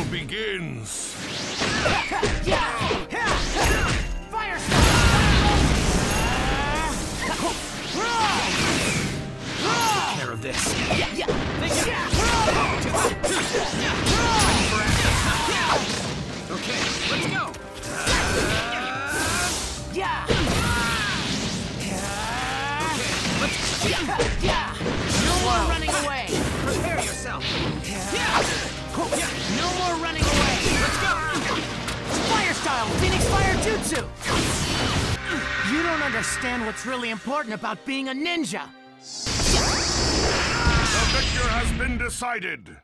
battle begins. Fire Care of this. Okay, let's go. Yeah! Let's Fire! Phoenix Fire Jutsu! You don't understand what's really important about being a ninja! The victor has been decided.